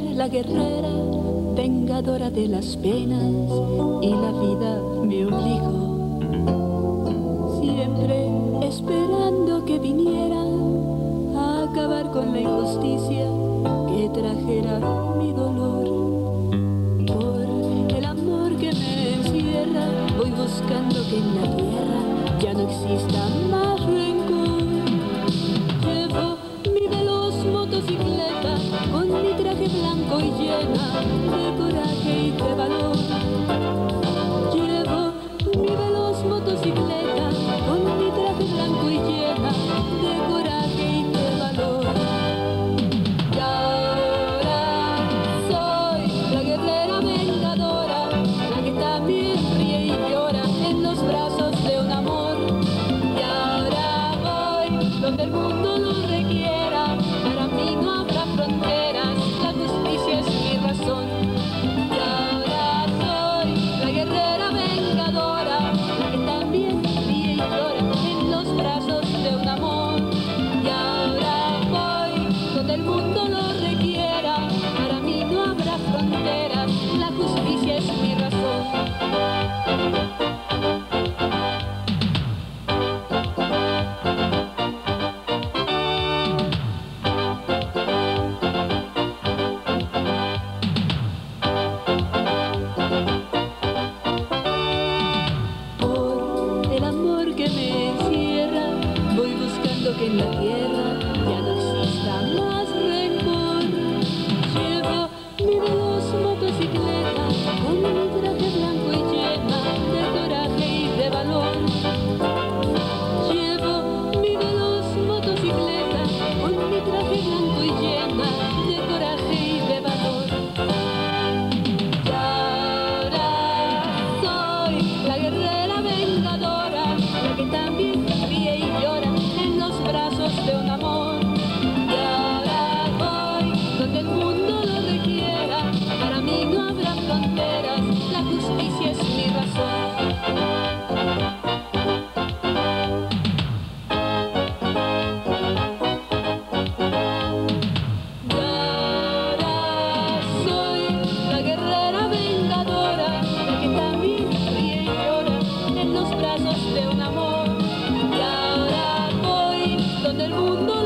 la guerrera, vengadora de las penas y la vida me obligó. Siempre esperando que viniera a acabar con la injusticia que trajera mi dolor. Por el amor que me encierra, voy buscando que en la tierra ya no exista más rencor. Llevo mi veloz motocicleta traje blanco y llena de coraje y de valor. que en la tierra. un amor. Y ahora voy donde el mundo